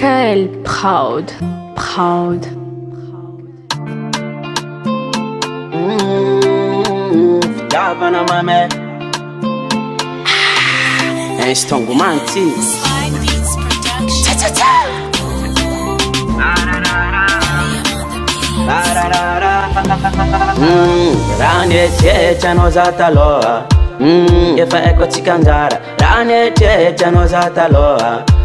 Quel proud, proud. proud mame Instant Rane checha no zataloa Efa eko chikanjara Rane checha no zataloa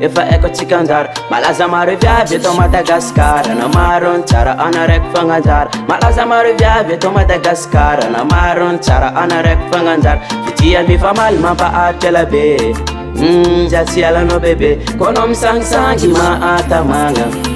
efa eko tsikandar malazamarovyave to madagaskar anamaron tara anarek faganar malazamarovyave to madagascar ana maron tara anarek faggandar fitia mi famal mamba akela be mm, jasyalanobebe konom sansadima atamaga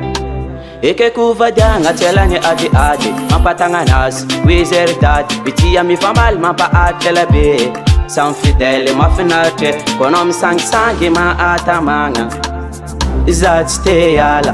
ekekovadiana tselany adiady mampatananazy oizerydady itiamifamaly mampa aytelabe sanfidele mafinartry bonomsangsangy ma atamana zaty teala